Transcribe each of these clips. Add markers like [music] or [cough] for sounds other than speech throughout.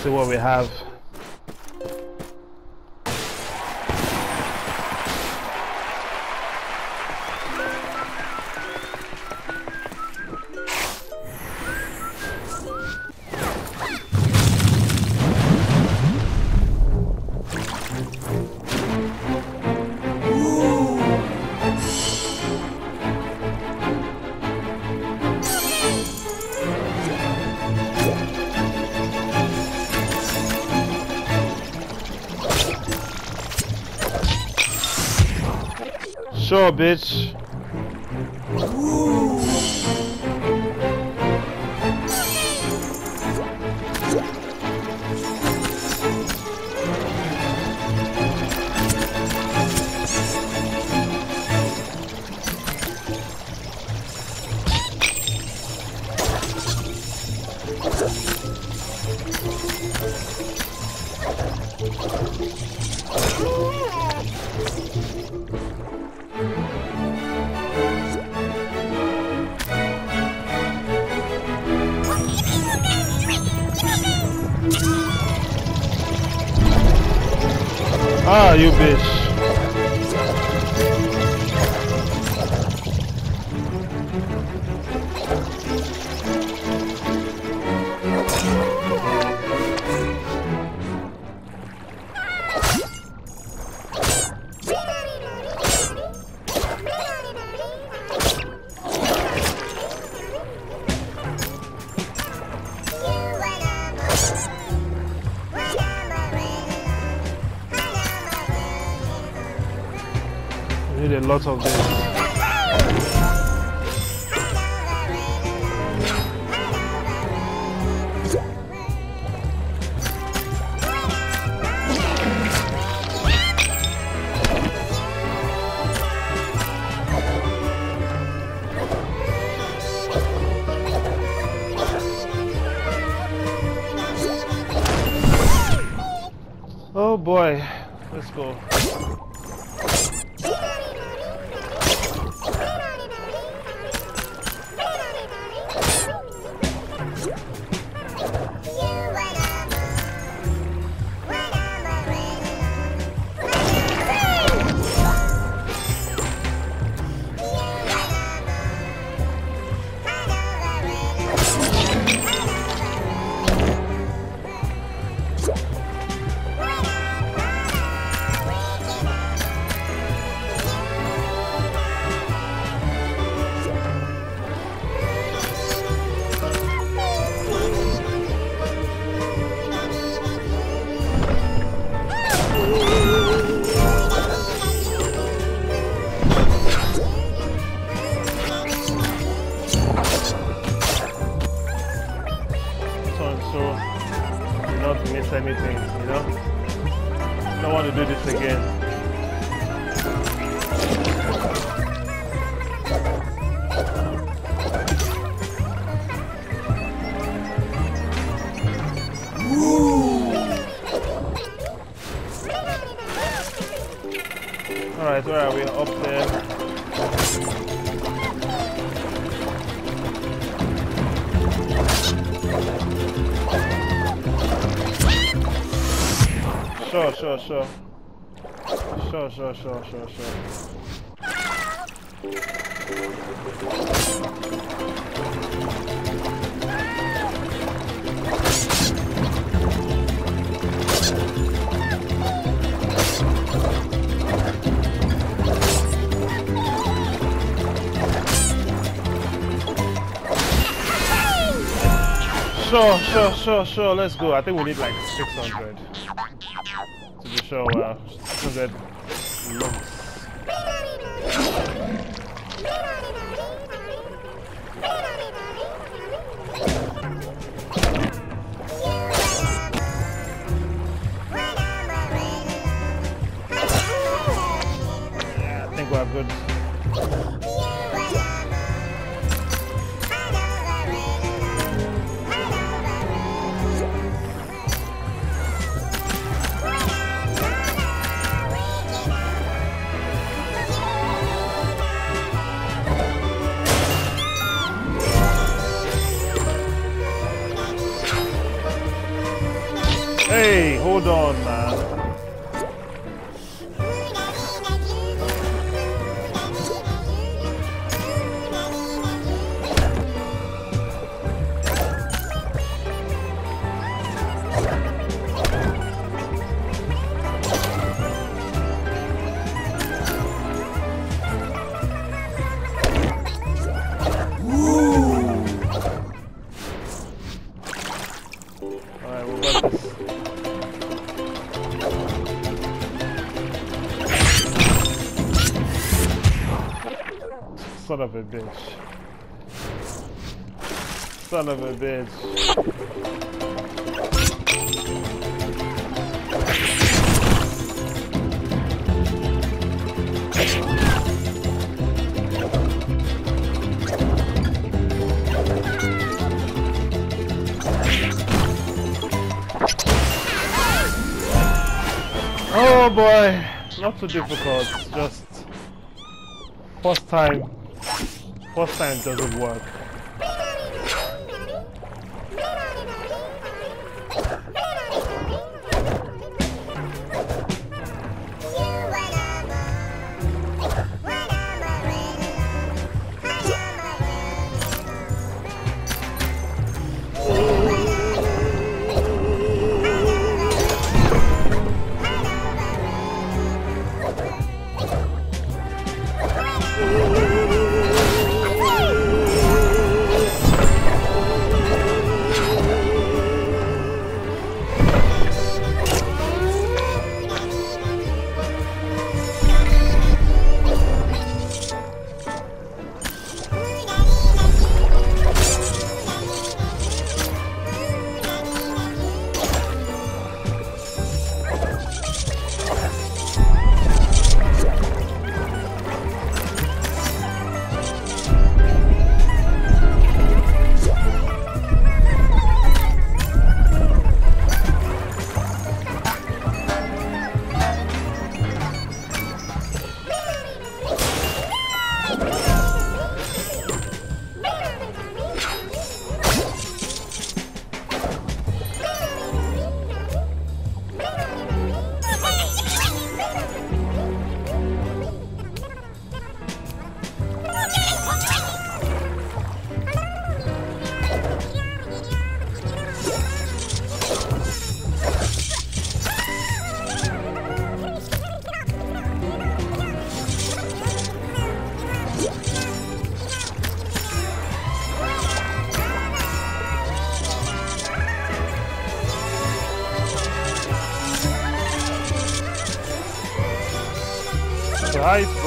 see what we have. Bitch. We need Alright, where are we? Up there. Sure, sure, sure. Sure, sure, sure, sure, sure. Sure, sure, sure, sure. Let's go. I think we need like 600 to be sure. Uh, 600 Lums. Yeah, I think we're good. Hold on, Son of a bitch. Son of a bitch. Oh boy, not too difficult. Just first time. First time doesn't work.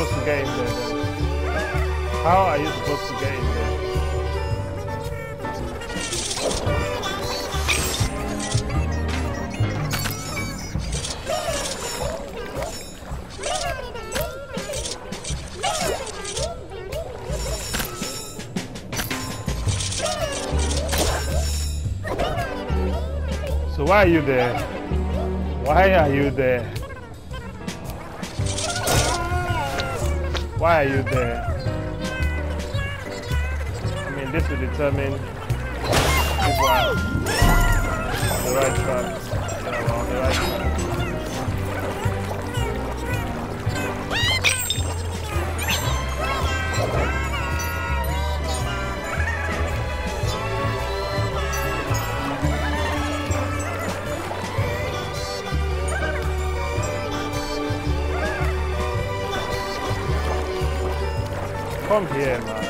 Supposed to get in there? How are you supposed to get in there? So why are you there? Why are you there? Why are you there? I mean, this will determine if we're on the right track. Yeah, we're on the right track. Come here, man.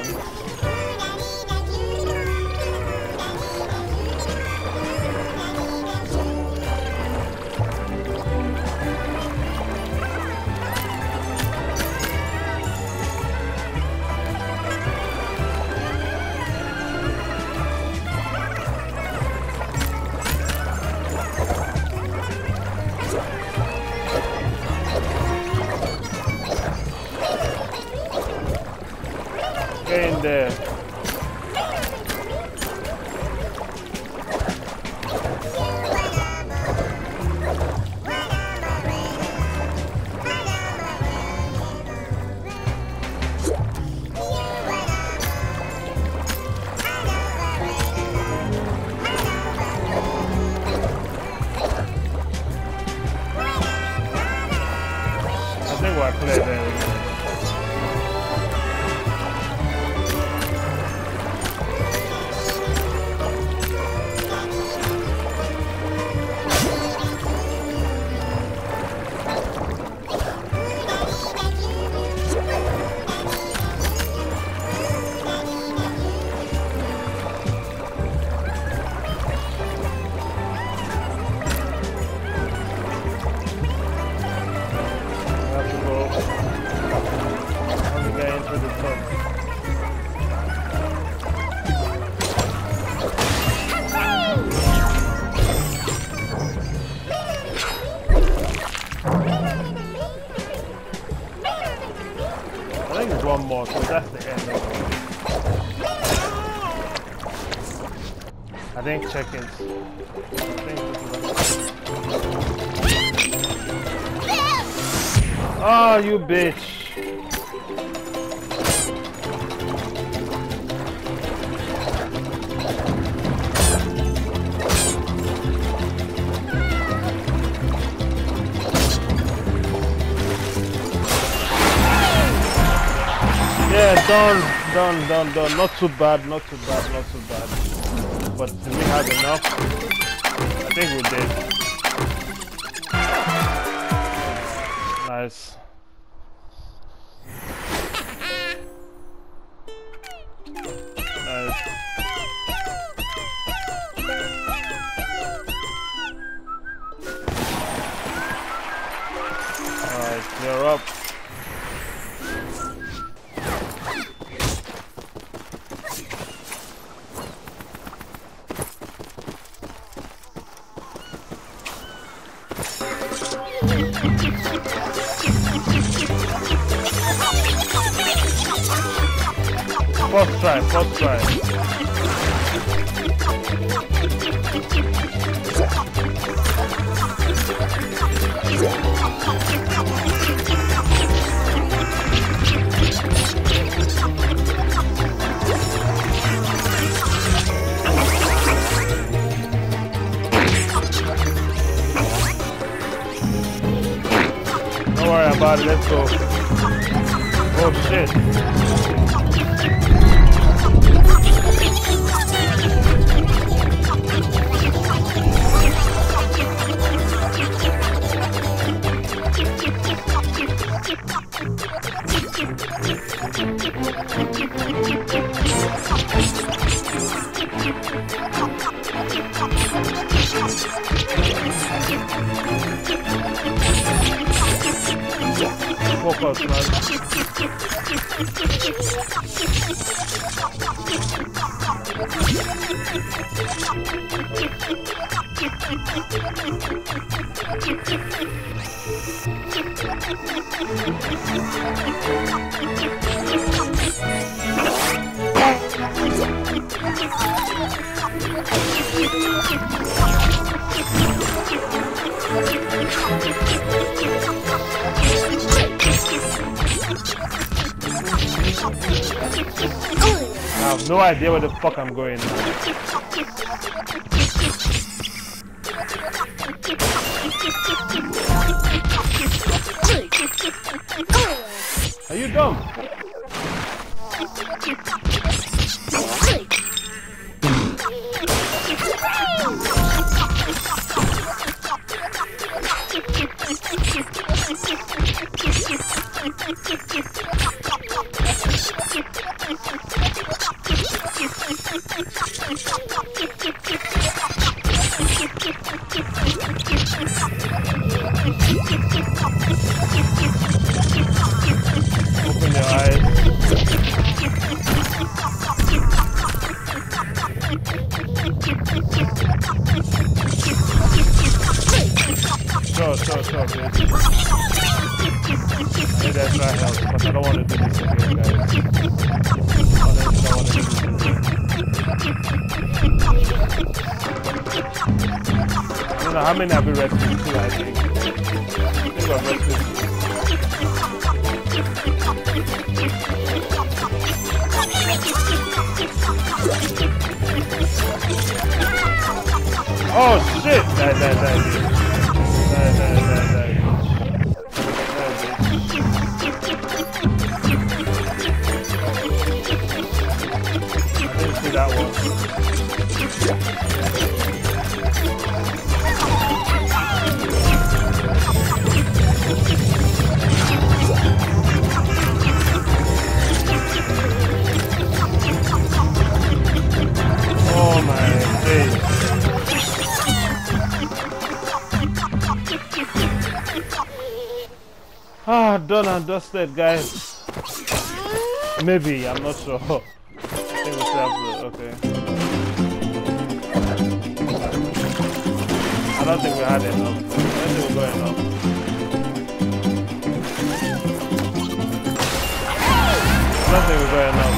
I think think Oh, you bitch. Yeah, done, done, done, done. Not too bad, not too bad, not too bad. But we have enough? I think we did. Nice. First try, first try. Don't worry about it, let's go. Oh shit. Focus, man. I have no idea where the fuck I'm going now. Are you dumb? Chip, chip, chip, chip, chip, chip. Don't know how many have we rescued? Two, I think. I think I've. Oh shit! And dusted, guys. Maybe, I'm not sure. [laughs] Okay. I don't think we had enough. I think we got enough. I don't think we got enough.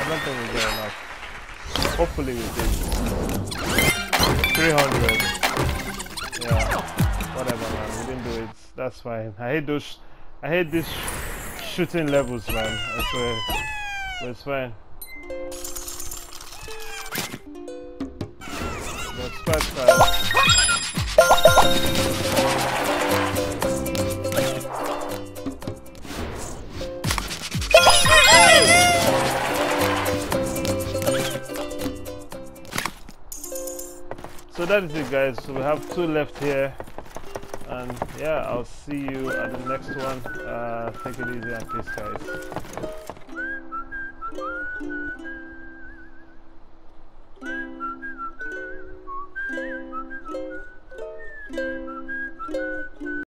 I don't think we got enough. Hopefully we did. 300. Yeah. Whatever, man. We didn't do it. That's fine. I hate those. I hate these shooting levels, man. I swear. But it's fine. That's quite fine. So that is it guys. So we have two left here. And yeah, I'll see you at the next one. Uh, take it easy and peace guys.